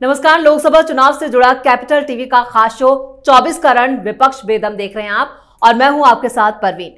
नमस्कार, लोकसभा चुनाव से जुड़ा कैपिटल टीवी का खास शो 24 का रन विपक्ष बेदम देख रहे हैं आप, और मैं हूँ आपके साथ परवीन।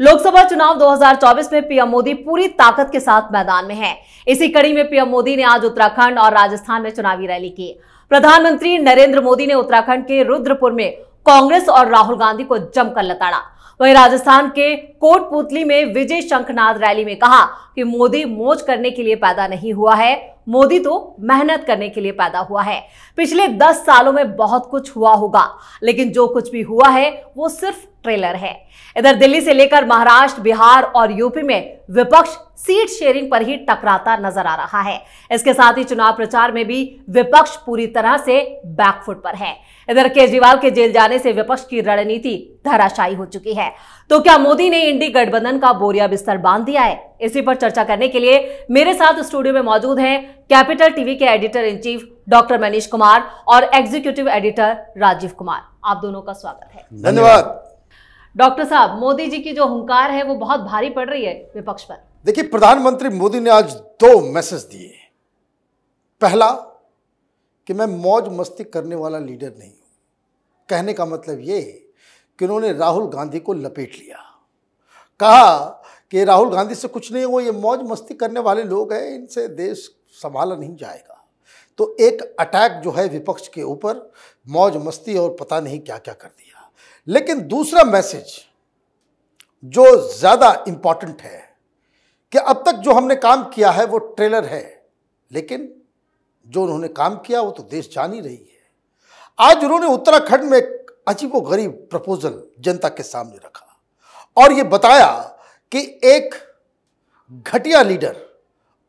लोकसभा चुनाव 2024 में पीएम मोदी पूरी ताकत के साथ मैदान में हैं। इसी कड़ी में पीएम मोदी ने आज उत्तराखंड और राजस्थान में चुनावी रैली की। प्रधानमंत्री नरेंद्र मोदी ने उत्तराखंड के रुद्रपुर में कांग्रेस और राहुल गांधी को जमकर लताड़ा। वहीं राजस्थान के कोटपुतली में विजय शंखनाथ रैली में कहा कि मोदी मोज करने के लिए पैदा नहीं हुआ है मोदी तो मेहनत करने के लिए पैदा हुआ है। पिछले दस सालों में बहुत कुछ हुआ होगा, लेकिन जो कुछ भी हुआ है, वो सिर्फ़ ट्रेलर है। इधर दिल्ली से लेकर महाराष्ट्र, बिहार और यूपी में विपक्ष सीट शेयरिंग पर ही टकराता नज़र आ रहा है। इसके साथ ही चुनाव प्रचार में भी विपक्ष पूरी तरह से बैकफुट पर है। इधर केजरीवाल के जेल जाने से विपक्ष की रणनीति धराशायी हो चुकी है। तो क्या मोदी ने इंडी गठबंधन का बोरिया बिस्तर बाँध दिया है? इसी पर चर्चा करने के लिए मेरे साथ स्टूडियो में मौजूद हैं कैपिटल टीवी के editor in chief doctor Manish Kumar और एग्जीक्यूटिव एडिटर राजीव कुमार। आप दोनों का स्वागत है। धन्यवाद। डॉक्टर साहब मोदी जी की जो हुंकार है वो बहुत भारी पड़ रही है विपक्ष पर। देखिए, प्रधानमंत्री मोदी ने आज दो मैसेज दिए पहला, कि मैं मौज मस्ती करने वाला लीडर नहीं हूँ। कहने का मतलब ये कि उन्होंने राहुल गांधी को लपेट लिया। कहा कि राहुल गांधी से कुछ नहीं वो ये मौज मस्ती करने वाले लोग हैं, इनसे देश संभाला नहीं जाएगा। तो एक अटैक जो है विपक्ष के ऊपर, मौज मस्ती और पता नहीं क्या क्या कर दिया। लेकिन दूसरा मैसेज, जो ज़्यादा इंपॉर्टेंट है कि अब तक जो हमने काम किया है, वो ट्रेलर है। लेकिन जो उन्होंने काम किया, वो तो देश जान ही रही है। आज उन्होंने उत्तराखंड में एक अजीबो गरीब प्रपोजल जनता के सामने रखा और ये बताया कि एक घटिया लीडर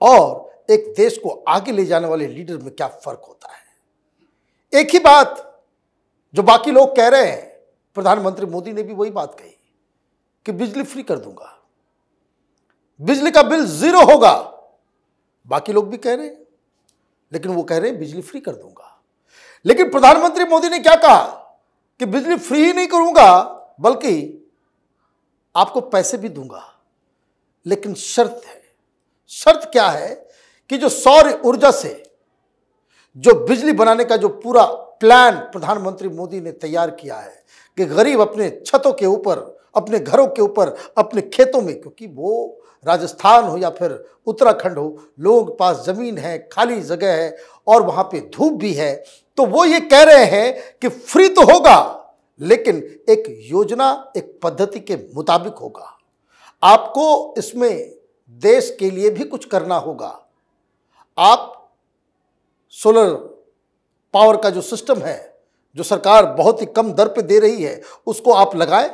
और एक देश को आगे ले जाने वाले लीडर में क्या फ़र्क होता है? एक ही बात जो बाकी लोग कह रहे हैं, प्रधानमंत्री मोदी ने भी वही बात कही कि बिजली फ्री कर दूँगा। बिजली का बिल ज़ीरो होगा। बाकी लोग भी कह रहे हैं, लेकिन वो कह रहे हैं, बिजली फ्री कर दूँगा। लेकिन प्रधानमंत्री मोदी ने क्या कहा? कि बिजली फ्री ही नहीं करूँगा, बल्कि आपको पैसे भी दूँगा। लेकिन शर्त है, शर्त क्या है कि जो सौर ऊर्जा से जो बिजली बनाने का जो पूरा प्लान प्रधानमंत्री मोदी ने तैयार किया है, कि गरीब अपने छतों के ऊपर अपने घरों के ऊपर, अपने खेतों में, क्योंकि वो राजस्थान हो या फिर उत्तराखंड हो, लोगों के पास ज़मीन है, खाली जगह है और वहाँ पे धूप भी है तो वो ये कह रहे हैं कि फ्री तो होगा, लेकिन एक योजना, एक पद्धति के मुताबिक होगा। आपको इसमें देश के लिए भी कुछ करना होगा। आप सोलर पावर का जो सिस्टम है, जो सरकार बहुत ही कम दर पे दे रही है, उसको आप लगाएँ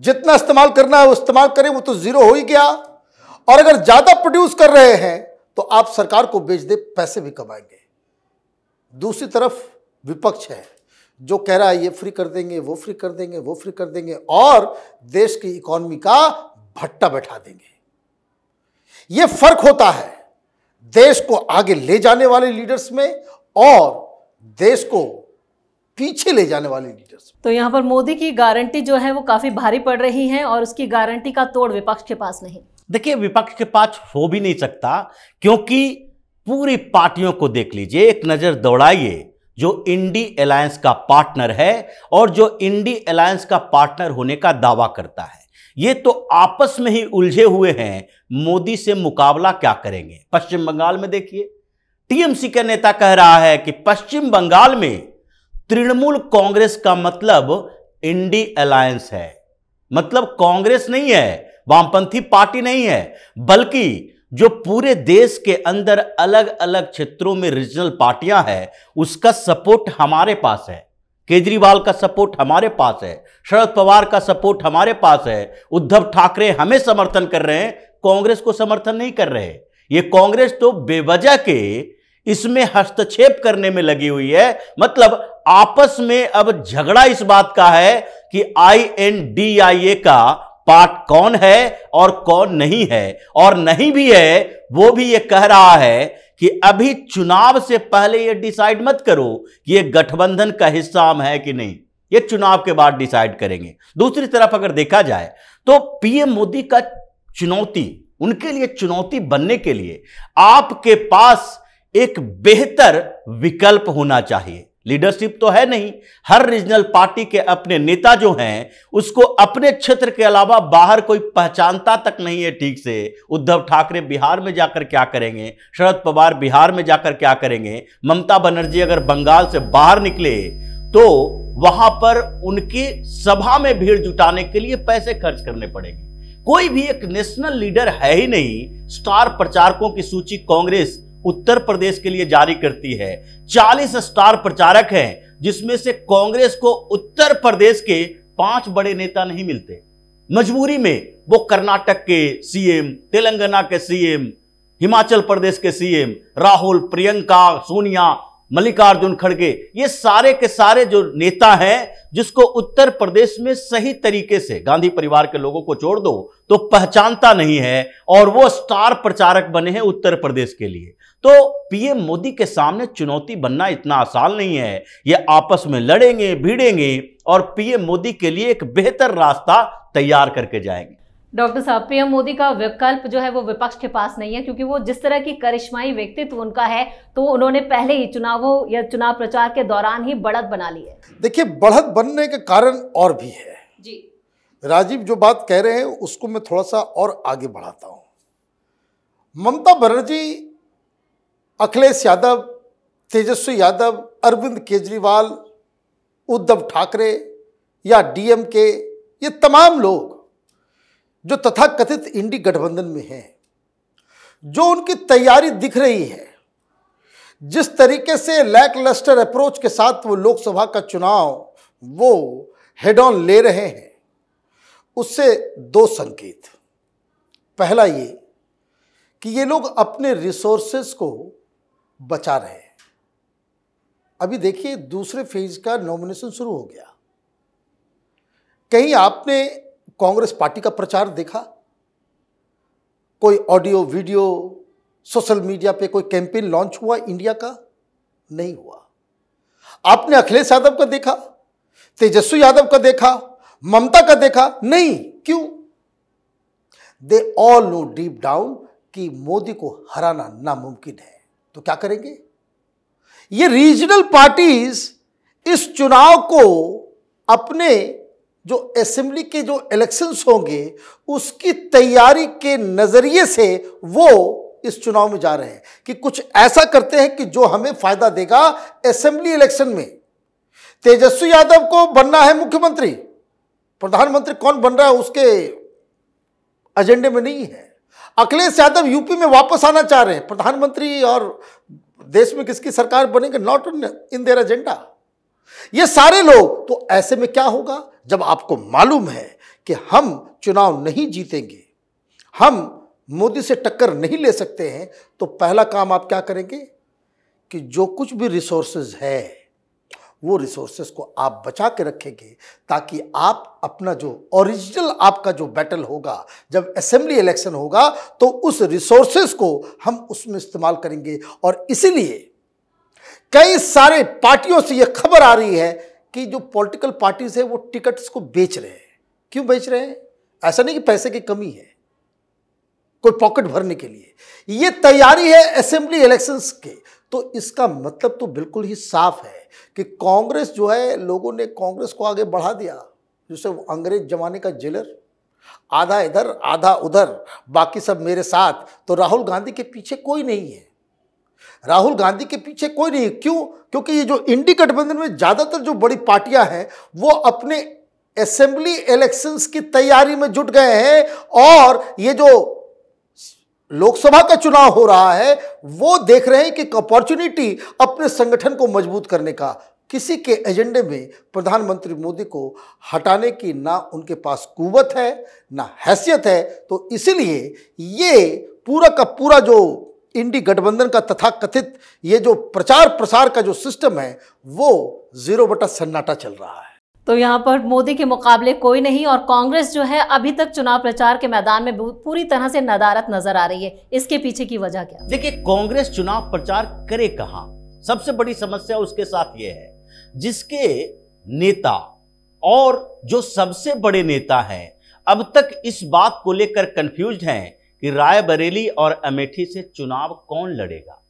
जितना इस्तेमाल करना है वो इस्तेमाल करें, वो तो ज़ीरो हो ही गया। और अगर ज़्यादा प्रोड्यूस कर रहे हैं तो आप सरकार को बेच दे, पैसे भी कमाएँगे। दूसरी तरफ़ विपक्ष है, जो कह रहा है, ये फ्री कर देंगे, वो फ्री कर देंगे, वो फ्री कर देंगे। और देश की इकोनॉमी का भट्टा बैठा देंगे। ये फ़र्क होता है देश को आगे ले जाने वाले लीडर्स में और देश को पीछे ले जाने वाले लीडर्स तो यहाँ पर मोदी की गारंटी जो है वो काफ़ी भारी पड़ रही है और उसकी गारंटी का तोड़ विपक्ष के पास नहीं। देखिए विपक्ष के पास हो भी नहीं सकता क्योंकि पूरी पार्टियों को देख लीजिए एक नज़र दौड़ाइए जो इंडी अलायंस का पार्टनर है और जो इंडी अलायंस का पार्टनर होने का दावा करता है। ये तो आपस में ही उलझे हुए हैं मोदी से मुकाबला क्या करेंगे? पश्चिम बंगाल में देखिए टीएमसी का नेता कह रहा है कि पश्चिम बंगाल में तृणमूल कांग्रेस का मतलब इंडी अलायंस है। मतलब कांग्रेस नहीं है, वामपंथी पार्टी नहीं है, बल्कि जो पूरे देश के अंदर अलग अलग क्षेत्रों में रीजनल पार्टियाँ हैं, उसका सपोर्ट हमारे पास है। केजरीवाल का सपोर्ट हमारे पास है, शरद पवार का सपोर्ट हमारे पास है, उद्धव ठाकरे हमें समर्थन कर रहे हैं, कांग्रेस को समर्थन नहीं कर रहे। ये कांग्रेस तो बेवजह के इसमें हस्तक्षेप करने में लगी हुई है। मतलब आपस में अब झगड़ा इस बात का है कि आई एन डी आई ए का पार्ट कौन है और कौन नहीं है। और नहीं भी है, वो भी ये कह रहा है कि अभी चुनाव से पहले ये डिसाइड मत करो कि ये गठबंधन का हिस्सा हम है कि नहीं। ये चुनाव के बाद डिसाइड करेंगे। दूसरी तरफ़ अगर देखा जाए तो पीएम मोदी का चुनौती, उनके लिए चुनौती बनने के लिए आपके पास एक बेहतर विकल्प होना चाहिए। लीडरशिप तो है नहीं। हर रीजनल पार्टी के अपने नेता जो हैं, उसको अपने क्षेत्र के अलावा बाहर कोई पहचानता तक नहीं है ठीक से। उद्धव ठाकरे बिहार में जाकर क्या करेंगे? शरद पवार बिहार में जाकर क्या करेंगे? ममता बनर्जी अगर बंगाल से बाहर निकले तो वहाँ पर उनकी सभा में भीड़ जुटाने के लिए पैसे खर्च करने पड़ेंगे। कोई भी एक नेशनल लीडर है ही नहीं। स्टार प्रचारकों की सूची कांग्रेस उत्तर प्रदेश के लिए जारी करती है। 40 स्टार प्रचारक हैं, जिसमें से कांग्रेस को उत्तर प्रदेश के पाँच बड़े नेता नहीं मिलते। मजबूरी में वो कर्नाटक के सीएम, तेलंगाना के सीएम, हिमाचल प्रदेश के सीएम, राहुल, प्रियंका, सोनिया मल्लिकार्जुन खड़गे, ये सारे के सारे जो नेता हैं, जिसको उत्तर प्रदेश में सही तरीके से, गांधी परिवार के लोगों को छोड़ दो तो पहचानता नहीं है, और वो स्टार प्रचारक बने हैं उत्तर प्रदेश के लिए। तो पीएम मोदी के सामने चुनौती बनना इतना आसान नहीं है, ये आपस में लड़ेंगे, भिड़ेंगे, और पीएम मोदी के लिए एक बेहतर रास्ता तैयार करके जाएँगे। डॉक्टर साहब पीएम मोदी का विकल्प जो है वो विपक्ष के पास नहीं है क्योंकि वो जिस तरह की करिश्माई व्यक्तित्व उनका है तो उन्होंने पहले ही चुनावों या चुनाव प्रचार के दौरान ही बढ़त बना ली है। देखिए बढ़त बनने के कारण और भी है। जी। राजीव जो बात कह रहे हैं उसको मैं थोड़ा सा और आगे बढ़ाता हूँ। ममता बनर्जी अखिलेश यादव तेजस्वी यादव अरविंद केजरीवाल उद्धव ठाकरे या डीएमके ये तमाम लोग जो तथाकथित इंडी गठबंधन में हैं, जो उनकी तैयारी दिख रही है, जिस तरीके से लैक लस्टर अप्रोच के साथ वो लोकसभा का चुनाव, वो हेड ऑन ले रहे हैं, उससे दो संकेत। पहला ये कि ये लोग अपने रिसोर्सेस को बचा रहे हैं। अभी देखिए दूसरे फ़ेज़ का नॉमिनेशन शुरू हो गया। कहीं आपने कांग्रेस पार्टी का प्रचार देखा? कोई ऑडियो, वीडियो, सोशल मीडिया पे कोई कैंपेन लॉन्च हुआ इंडिया का? नहीं हुआ। आपने अखिलेश यादव का देखा? तेजस्वी यादव का देखा? ममता का देखा? नहीं। क्यों? They all know deep down कि मोदी को हराना नामुमकिन है। तो क्या करेंगे? ये रीजनल पार्टीज़ इस चुनाव को अपने जो असेंबली के जो इलेक्शंस होंगे, उसकी तैयारी के नज़रिए से वो इस चुनाव में जा रहे हैं कि कुछ ऐसा करते हैं कि जो हमें फ़ायदा देगा असेंबली इलेक्शन में। तेजस्वी यादव को बनना है मुख्यमंत्री। प्रधानमंत्री कौन बन रहा है उसके एजेंडे में नहीं है। अखिलेश यादव यूपी में वापस आना चाह रहे हैं। प्रधानमंत्री और देश में किसकी सरकार बनेगी? नॉट इन देयर एजेंडा ये सारे लोग तो ऐसे में क्या होगा? जब आपको मालूम है कि हम चुनाव नहीं जीतेंगे, हम मोदी से टक्कर नहीं ले सकते हैं तो पहला काम आप क्या करेंगे कि जो कुछ भी रिसोर्सेज है, वो रिसोर्सेज को आप बचा के रखेंगे ताकि आप अपना जो ओरिजिनल आपका जो बैटल होगा, जब असेंबली इलेक्शन होगा तो उस रिसोर्सेज को हम उसमें इस्तेमाल करेंगे। और इसीलिए कई सारे पार्टियों से यह खबर आ रही है कि जो पॉलिटिकल पार्टीज़ है, वो टिकट्स को बेच रहे हैं। क्यों बेच रहे हैं? ऐसा नहीं कि पैसे की कमी है, कोई पॉकेट भरने के लिए। ये तैयारी है असेंबली इलेक्शंस के। तो इसका मतलब तो बिल्कुल ही साफ़ है कि कांग्रेस जो है, लोगों ने कांग्रेस को आगे बढ़ा दिया। जैसे अंग्रेज़ जमाने का जेलर आधा इधर, आधा उधर, बाकी सब मेरे साथ। तो राहुल गांधी के पीछे कोई नहीं है। राहुल गांधी के पीछे कोई नहीं, क्यों? क्योंकि ये जो इंडी गठबंधन में ज़्यादातर जो बड़ी पार्टियाँ हैं, वो अपने असेंबली इलेक्शंस की तैयारी में जुट गए हैं और ये जो लोकसभा का चुनाव हो रहा है, वो देख रहे हैं कि अपॉर्चुनिटी अपने संगठन को मज़बूत करने का, किसी के एजेंडे में प्रधानमंत्री मोदी को हटाने की ना उनके पास कुवत है, ना हैसियत है तो इसीलिए ये पूरा का पूरा जो इंडी गठबंधन का तथा कथित ये जो प्रचार प्रसार का जो सिस्टम है वो ज़ीरो बटा सन्नाटा चल रहा है। तो यहाँ पर मोदी के मुकाबले कोई नहीं और कांग्रेस जो है अभी तक चुनाव प्रचार के मैदान में पूरी तरह से नदारत नज़र आ रही है। इसके पीछे की वजह क्या? देखिए कांग्रेस चुनाव प्रचार करे कहा? सबसे बड़ी समस्या उसके साथ ये है जिसके नेता और जो सबसे बड़े नेता हैं अब तक इस बात को लेकर कंफ्यूज हैं कि रायबरेली और अमेठी से चुनाव कौन लड़ेगा?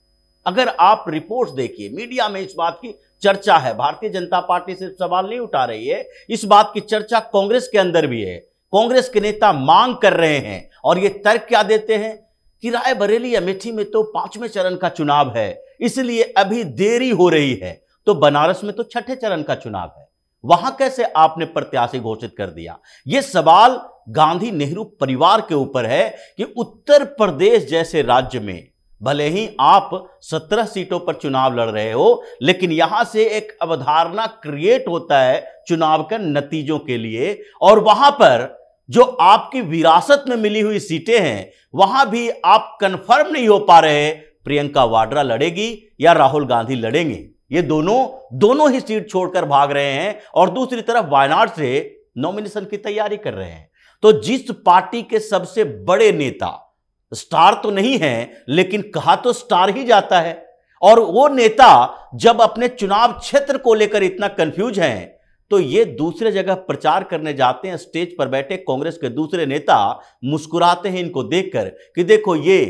अगर आप रिपोर्ट्स देखिए, मीडिया में इस बात की चर्चा है। भारतीय जनता पार्टी सिर्फ़ सवाल नहीं उठा रही है। इस बात की चर्चा कांग्रेस के अंदर भी है। कांग्रेस के नेता मांग कर रहे हैं और ये तर्क क्या देते हैं? कि रायबरेली अमेठी में तो पाँचवें चरण का चुनाव है, इसलिए अभी देरी हो रही है। तो बनारस में तो छठे चरण का चुनाव है। वहाँ कैसे आपने प्रत्याशी घोषित कर दिया? यह सवाल गांधी नेहरू परिवार के ऊपर है कि उत्तर प्रदेश जैसे राज्य में भले ही आप सत्रह सीटों पर चुनाव लड़ रहे हो, लेकिन यहाँ से एक अवधारणा क्रिएट होता है चुनाव के नतीजों के लिए, और वहाँ पर जो आपकी विरासत में मिली हुई सीटें हैं, वहाँ भी आप कंफर्म नहीं हो पा रहे प्रियंका वाड्रा लड़ेगी या राहुल गांधी लड़ेंगे। ये दोनों दोनों ही सीट छोड़कर भाग रहे हैं और दूसरी तरफ़ वायनाड से नॉमिनेशन की तैयारी कर रहे हैं। तो जिस पार्टी के सबसे बड़े नेता, स्टार तो नहीं है, लेकिन कहा तो स्टार ही जाता है। और वो नेता जब अपने चुनाव क्षेत्र को लेकर इतना कंफ्यूज हैं तो ये दूसरे जगह प्रचार करने जाते हैं स्टेज पर बैठे कांग्रेस के दूसरे नेता मुस्कुराते हैं इनको देखकर कि देखो ये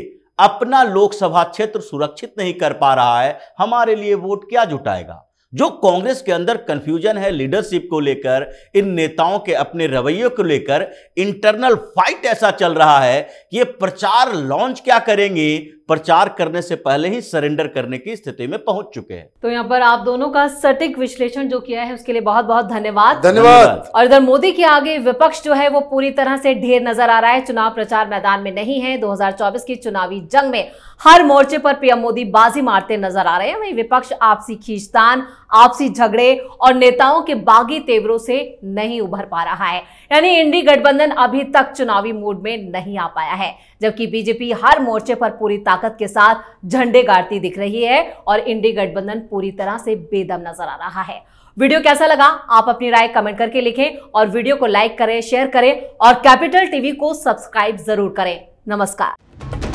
अपना लोकसभा क्षेत्र सुरक्षित नहीं कर पा रहा है, हमारे लिए वोट क्या जुटाएगा? जो कांग्रेस के अंदर कंफ्यूजन है लीडरशिप को लेकर, इन नेताओं के अपने रवैये को लेकर इंटरनल फाइट ऐसा चल रहा है कि ये प्रचार लॉन्च क्या करेंगे? प्रचार करने से पहले ही सरेंडर करने की स्थिति में पहुँच चुके हैं। तो यहाँ पर आप दोनों का सटीक विश्लेषण जो किया है उसके लिए बहुत बहुत धन्यवाद। धन्यवाद। और इधर मोदी के आगे विपक्ष जो है वो पूरी तरह से ढेर नज़र आ रहा है। चुनाव प्रचार मैदान में नहीं है। 2024 की चुनावी जंग में हर मोर्चे पर पीएम मोदी बाजी मारते नज़र आ रहे हैं। वही विपक्ष आपसी खींचतान आपसी झगड़े और नेताओं के बागी तेवरों से नहीं उभर पा रहा है। यानी इंडी गठबंधन अभी तक चुनावी मूड में नहीं आ पाया है, जबकि बीजेपी हर मोर्चे पर पूरी ताकत के साथ झंडे गाड़ती दिख रही है और इंडी गठबंधन पूरी तरह से बेदम नज़र आ रहा है। वीडियो कैसा लगा, आप अपनी राय कमेंट करके लिखें और वीडियो को लाइक करें, शेयर करें और कैपिटल टीवी को सब्सक्राइब ज़रूर करें। नमस्कार।